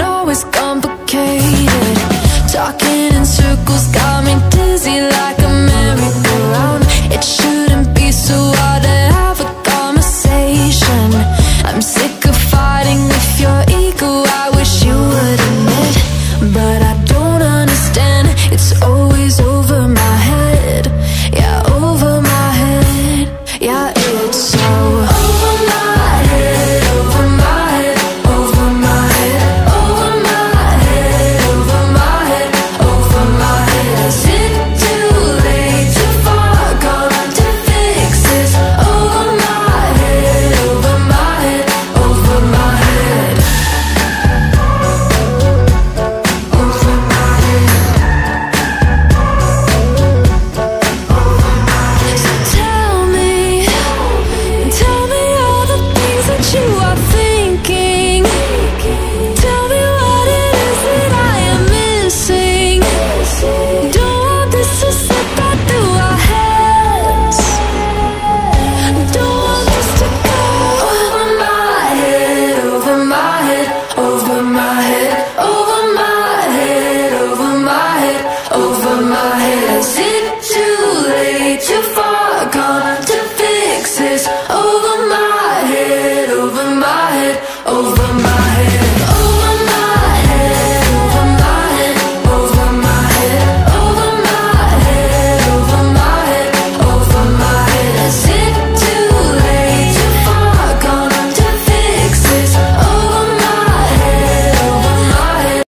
always complicated. Talking in circles got me dizzy like